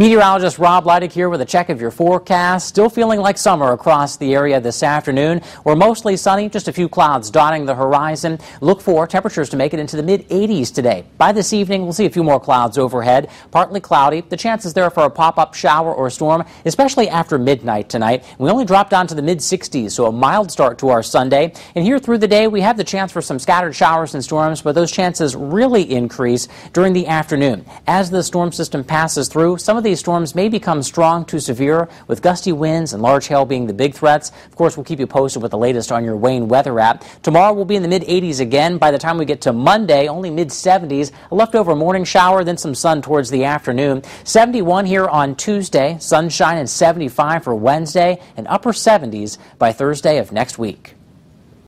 Meteorologist Rob Leidick here with a check of your forecast. Still feeling like summer across the area this afternoon. We're mostly sunny, just a few clouds dotting the horizon. Look for temperatures to make it into the mid 80s today. By this evening, we'll see a few more clouds overhead. Partly cloudy. The chances there for a pop-up shower or storm, especially after midnight tonight. We only drop down to the mid 60s, so a mild start to our Sunday. And here through the day, we have the chance for some scattered showers and storms, but those chances really increase during the afternoon. As the storm system passes through, some of the these storms may become strong to severe, with gusty winds and large hail being the big threats. Of course, we'll keep you posted with the latest on your WANE weather app. Tomorrow we'll be in the mid 80s again. By the time we get to Monday, only mid 70s. A leftover morning shower, then some sun towards the afternoon. 71 here on Tuesday, sunshine and 75 for Wednesday, and upper 70s by Thursday of next week.